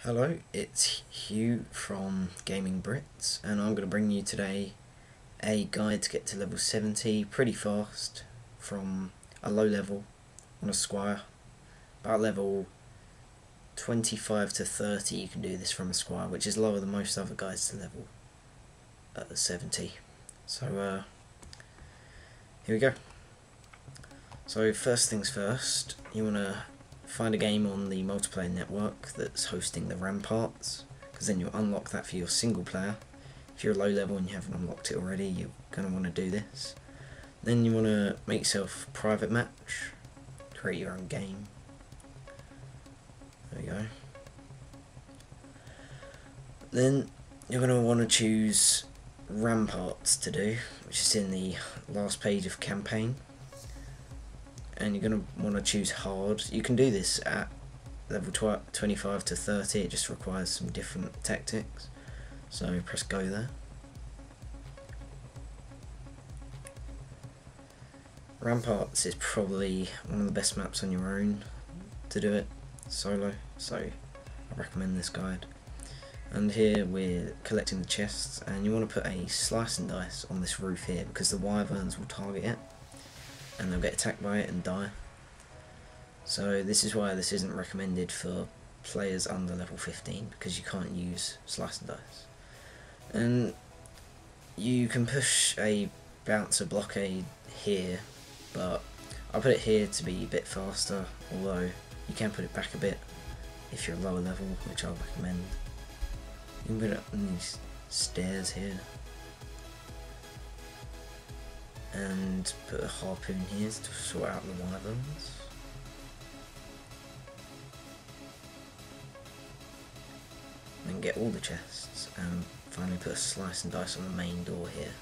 Hello, it's Hugh from Gaming Brits, and I'm going to bring you today a guide to get to level 70 pretty fast from a low level on a Squire. About level 25 to 30 you can do this from a Squire, which is lower than most other guides to level uh, 70. So, uh, here we go. So first things first, you want to find a game on the multiplayer network that's hosting the Ramparts, because then you'll unlock that for your single player. If you're low level and you haven't unlocked it already, you're going to want to do this. Then you want to make yourself a private match, create your own game. There we go. Then you're going to want to choose Ramparts to do, which is in the last page of campaign and you're going to want to choose hard. You can do this at level 25 to 30, it just requires some different tactics. So press go there. Ramparts is probably one of the best maps on your own to do it solo, so I recommend this guide. And here we're collecting the chests, and you want to put a slice and dice on this roof here because the wyverns will target it and they'll get attacked by it and die. So this is why this isn't recommended for players under level 15 because you can't use slice and dice. And you can push a bouncer blockade here, but I put it here to be a bit faster, although you can put it back a bit if you're lower level, which I'll recommend. You can put it on these stairs here. And put a harpoon here to sort out the wyverns. Then get all the chests and finally put a slice and dice on the main door here.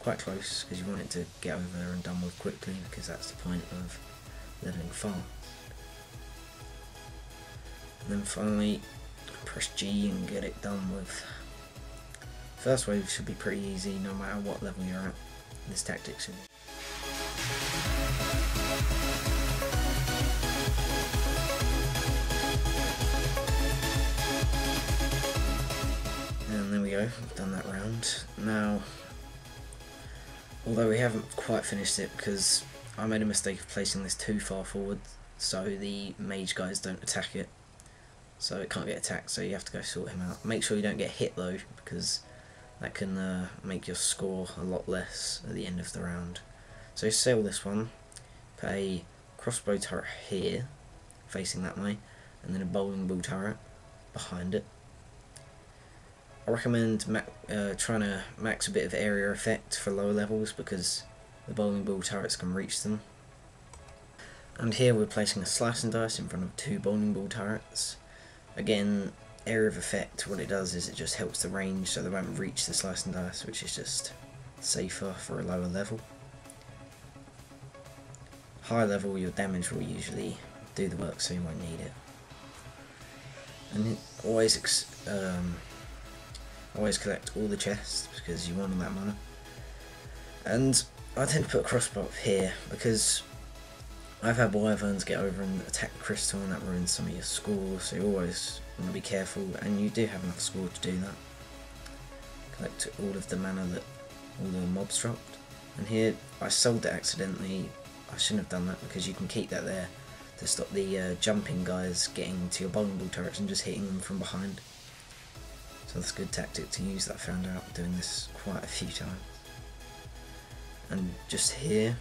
Quite close because you want it to get over and done with quickly because that's the point of leveling fast. And then finally press G and get it done with. First wave should be pretty easy no matter what level you're at this tactics. And there we go, we've done that round. Now, although we haven't quite finished it because I made a mistake of placing this too far forward so the mage guys don't attack it. So it can't get attacked, so you have to go sort him out. Make sure you don't get hit though, because that can uh, make your score a lot less at the end of the round. So sail this one, put a crossbow turret here, facing that way, and then a bowling ball turret behind it. I recommend uh, trying to max a bit of area effect for lower levels because the bowling ball turrets can reach them. And here we're placing a slice and dice in front of two bowling ball turrets. Again, area of effect, what it does is it just helps the range so they won't reach the slice and dice, which is just safer for a lower level. High level, your damage will usually do the work so you won't need it. And always um, always collect all the chests because you want all that mana. And I tend to put crossbow up here because I've had wyverns get over and attack crystal and that ruins some of your scores, so you always want to be careful, and you do have enough score to do that. Collect all of the mana that all the mobs dropped. And here, I sold it accidentally. I shouldn't have done that because you can keep that there to stop the uh, jumping guys getting to your vulnerable turrets and just hitting them from behind. So that's a good tactic to use that I found out doing this quite a few times. And just here,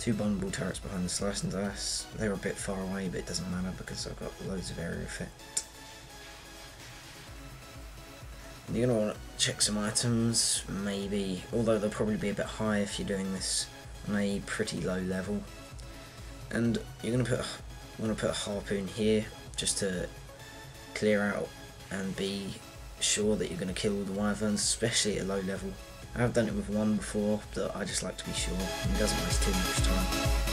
Two vulnerable turrets behind the slice and dice. They're a bit far away, but it doesn't matter because I've got loads of area effect. You're going to want to check some items, maybe, although they'll probably be a bit high if you're doing this on a pretty low level. And you're going to put want to put a harpoon here just to clear out and be sure that you're going to kill all the wyverns, especially at low level. I've done it with one before, but I just like to be sure it doesn't waste too much time.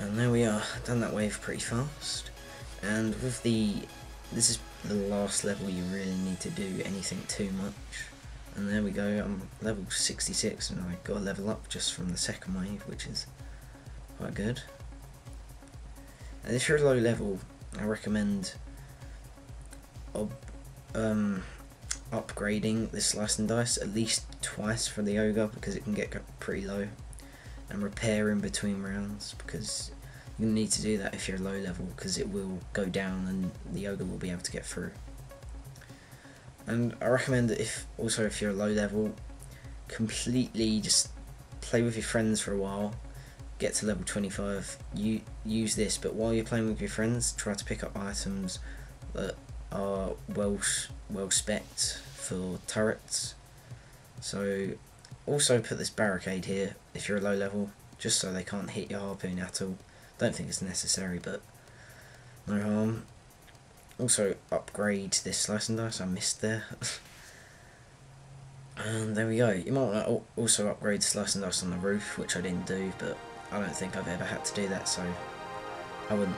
And there we are, done that wave pretty fast. And with the, this is the last level you really need to do anything too much. And there we go, I'm level 66 and I got a level up just from the second wave, which is quite good. And if you're low level, I recommend um, upgrading this slice and dice at least twice for the ogre because it can get pretty low. And repair in between rounds because you need to do that if you're low level because it will go down and the ogre will be able to get through and I recommend that if also if you're a low level completely just play with your friends for a while. Get to level 25 you use this but while you're playing with your friends try to pick up items that are well well spec for turrets. So also put this barricade here if you're a low level just so they can't hit your harpoon at all. Don't think it's necessary but no harm also upgrade this slice and dice I missed there. And there we go. You might also upgrade slice and dice on the roof which I didn't do but I don't think I've ever had to do that so I wouldn't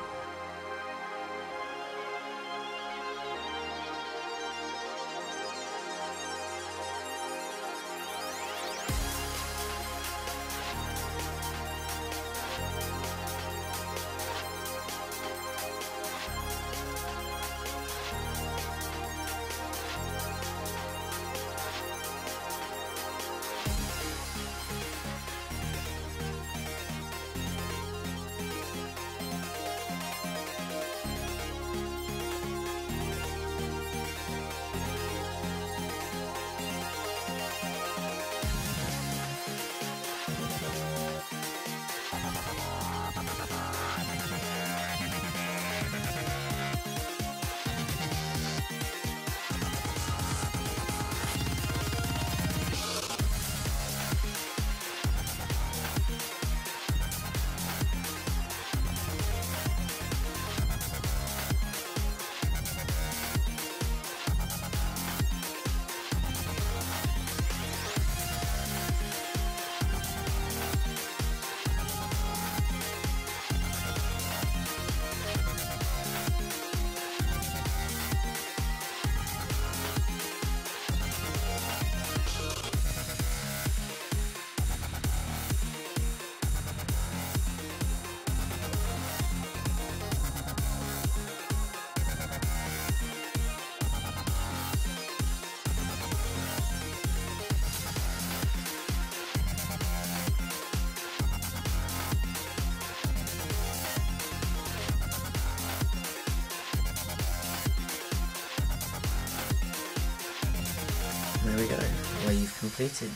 there we go, wave completed.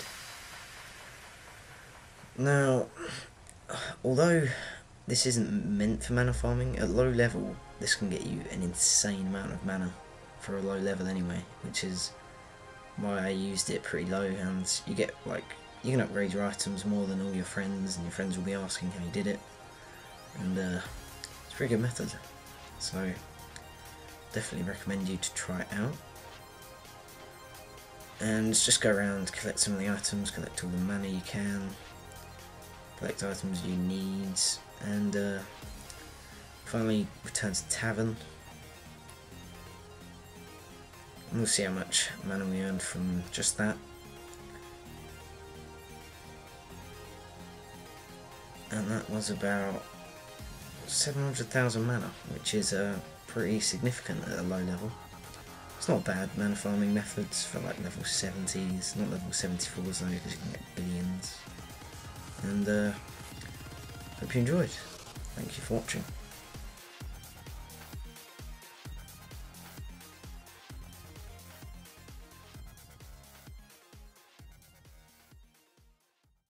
Now, although this isn't meant for mana farming, at low level this can get you an insane amount of mana for a low level anyway, which is why I used it pretty low and you get like, you can upgrade your items more than all your friends and your friends will be asking how you did it. And uh, it's a pretty good method. So definitely recommend you to try it out and just go around, collect some of the items, collect all the mana you can, collect items you need, and uh, finally return to Tavern. And we'll see how much mana we earned from just that. And that was about 700,000 mana, which is uh, pretty significant at a low level. It's not bad mana farming methods for like level 70s, not level 74s though because you can get billions. And uh, hope you enjoyed. Thank you for watching.